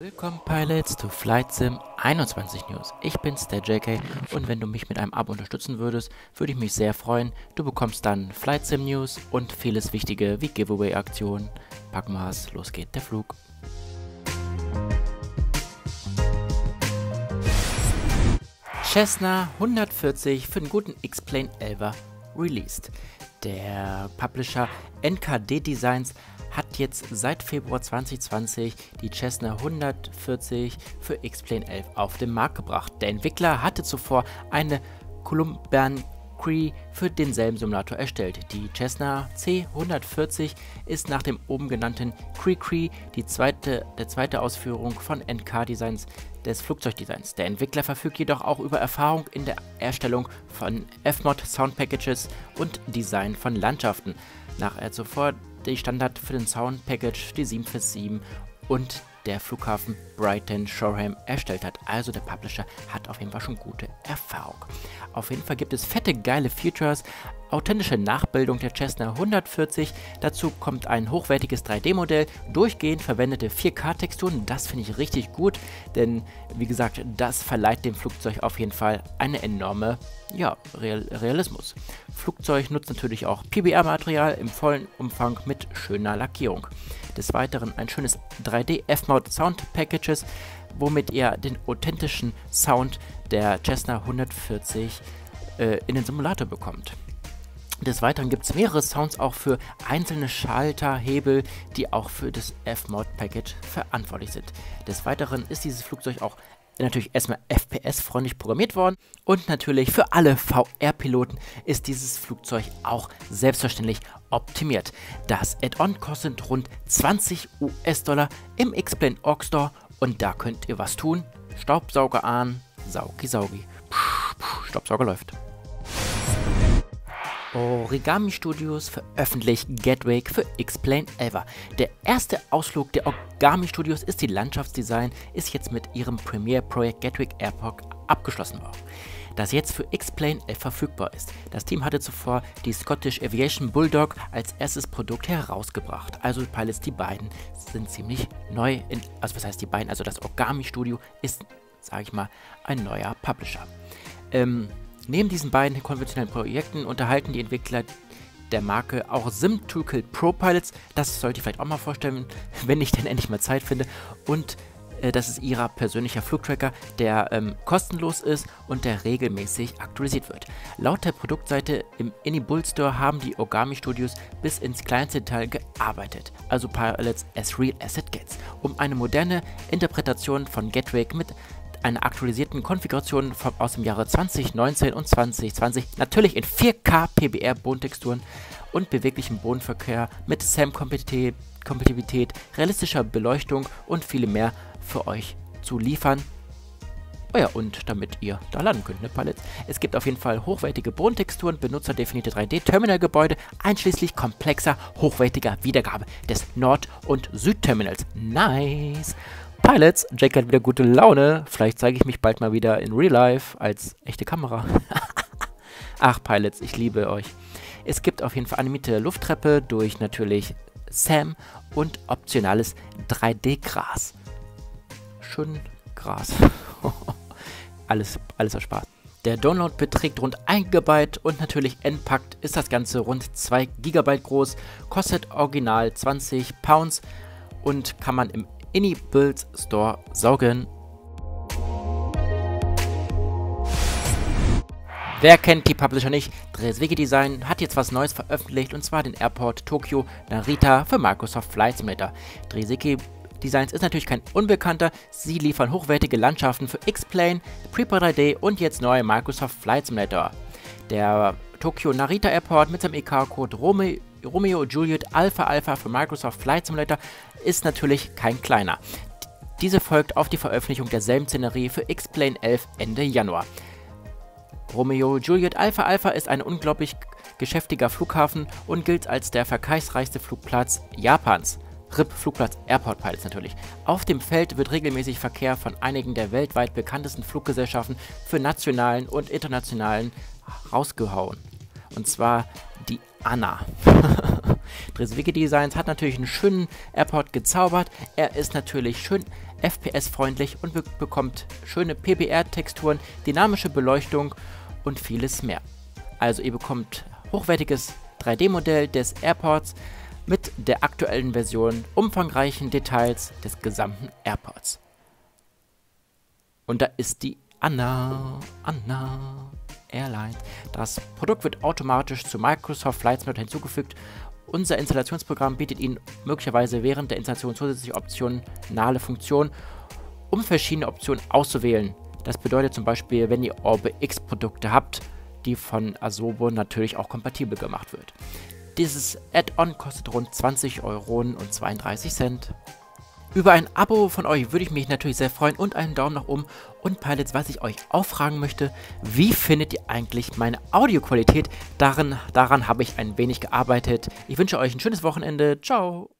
Willkommen Pilots zu Flight Sim 21 News. Ich bin's, der JK, und wenn du mich mit einem Abo unterstützen würdest, würde ich mich sehr freuen. Du bekommst dann Flight Sim News und vieles Wichtige wie Giveaway-Aktionen. Packen wir's, los geht der Flug. Cessna 140 für den guten X-Plane 11 released. Der Publisher NKD Designs hat jetzt seit Februar 2020 die Cessna 140 für X-Plane 11 auf den Markt gebracht. Der Entwickler hatte zuvor eine Columbian Cree für denselben Simulator erstellt. Die Cessna C140 ist nach dem oben genannten Cree Cree die zweite, der zweite Ausführung von NK Designs des Flugzeugdesigns. Der Entwickler verfügt jedoch auch über Erfahrung in der Erstellung von F-Mod Sound Packages und Design von Landschaften. Nach er zuvor die Standard für den Sound Package, die 747 und der Flughafen Brighton Shoreham erstellt hat. Also der Publisher hat auf jeden Fall schon gute Erfahrung. Auf jeden Fall gibt es fette, geile Features, authentische Nachbildung der Cessna 140. Dazu kommt ein hochwertiges 3D-Modell, durchgehend verwendete 4K-Texturen. Das finde ich richtig gut, denn wie gesagt, das verleiht dem Flugzeug auf jeden Fall eine enorme ja, Real Realismus. Flugzeug nutzt natürlich auch PBR-Material im vollen Umfang mit schöner Lackierung. Des Weiteren ein schönes 3D F-Mode Sound Packages, womit ihr den authentischen Sound der Cessna 140 äh, in den Simulator bekommt. Des Weiteren gibt es mehrere Sounds auch für einzelne Schalter, Hebel, die auch für das F-Mod-Package verantwortlich sind. Des Weiteren ist dieses Flugzeug auch natürlich erstmal FPS-freundlich programmiert worden und natürlich für alle VR-Piloten ist dieses Flugzeug auch selbstverständlich optimiert. Das Add-on kostet rund 20 US-Dollar im X-Plane Org Store und da könnt ihr was tun. Staubsauger an, saugi saugi. Staubsauger läuft. Origami Studios veröffentlicht Gatewake für X-Plane Ever. Der erste Ausflug der Origami Studios ist die Landschaftsdesign, ist jetzt mit ihrem Premiere-Projekt Gatwick Airport abgeschlossen worden, das jetzt für X-Plane 11 verfügbar ist. Das Team hatte zuvor die Scottish Aviation Bulldog als erstes Produkt herausgebracht. Also Pilots, die beiden sind ziemlich neu, in, also was heißt die beiden, also das Origami Studio ist, sage ich mal, ein neuer Publisher. Ähm, Neben diesen beiden konventionellen Projekten unterhalten die Entwickler der Marke auch SimToolkit Pro Pilots. Das sollte ich vielleicht auch mal vorstellen, wenn ich denn endlich mal Zeit finde. Und äh, das ist ihrer persönlicher Flugtracker, der ähm, kostenlos ist und der regelmäßig aktualisiert wird. Laut der Produktseite im Bull Store haben die Origami Studios bis ins kleinste Detail gearbeitet, also Pilots as real as it gets, um eine moderne Interpretation von Gateway mit einer aktualisierten Konfiguration vom, aus dem Jahre 2019 und 2020, natürlich in 4K PBR Bodentexturen und beweglichem Bodenverkehr mit SAM-Kompatibilität, realistischer Beleuchtung und viele mehr für euch zu liefern. Oh ja, und damit ihr da landen könnt, ne, Palettes. Es gibt auf jeden Fall hochwertige Bodentexturen, benutzerdefinierte 3D-Terminalgebäude, einschließlich komplexer, hochwertiger Wiedergabe des Nord- und Südterminals. Nice! Pilots, Jake hat wieder gute Laune. Vielleicht zeige ich mich bald mal wieder in Real Life als echte Kamera. Ach, Pilots, ich liebe euch. Es gibt auf jeden Fall animierte Lufttreppe durch natürlich Sam und optionales 3D-Gras. Schön Gras. alles, alles erspart. Der Download beträgt rund 1 GB und natürlich entpackt ist das Ganze rund 2 GB groß, kostet original 20 Pounds und kann man im Any Build Store saugen. Wer kennt die Publisher nicht? Dreswigi Design hat jetzt was Neues veröffentlicht und zwar den Airport Tokyo Narita für Microsoft Flight Simulator. Dreswigi Designs ist natürlich kein Unbekannter. Sie liefern hochwertige Landschaften für X-Plane, Prepar 3D und jetzt neu Microsoft Flight Simulator. Der Tokyo Narita Airport mit seinem EK-Code Romeo Romeo Juliet Alpha Alpha für Microsoft Flight Simulator ist natürlich kein kleiner. Diese folgt auf die Veröffentlichung derselben Szenerie für X-Plane 11 Ende Januar. Romeo Juliet Alpha Alpha ist ein unglaublich geschäftiger Flughafen und gilt als der verkehrsreichste Flugplatz Japans. RIP Flugplatz Airport Pilots natürlich. Auf dem Feld wird regelmäßig Verkehr von einigen der weltweit bekanntesten Fluggesellschaften für nationalen und internationalen rausgehauen. Und zwar die Anna. Dreswicke Designs hat natürlich einen schönen Airport gezaubert. Er ist natürlich schön FPS-freundlich und be bekommt schöne PBR-Texturen, dynamische Beleuchtung und vieles mehr. Also ihr bekommt hochwertiges 3D-Modell des AirPods mit der aktuellen Version, umfangreichen Details des gesamten AirPods. Und da ist die Anna, Anna Airlines. Das Produkt wird automatisch zu Microsoft Flight Simulator hinzugefügt. Unser Installationsprogramm bietet Ihnen möglicherweise während der Installation zusätzliche optionale Funktionen, um verschiedene Optionen auszuwählen. Das bedeutet zum Beispiel, wenn ihr Orbe X Produkte habt, die von Asobo natürlich auch kompatibel gemacht wird. Dieses Add-on kostet rund 20 Euro und 32 Cent. Über ein Abo von euch würde ich mich natürlich sehr freuen und einen Daumen nach oben. Und Pilots, was ich euch auch fragen möchte, wie findet ihr eigentlich meine Audioqualität? Daran, daran habe ich ein wenig gearbeitet. Ich wünsche euch ein schönes Wochenende. Ciao.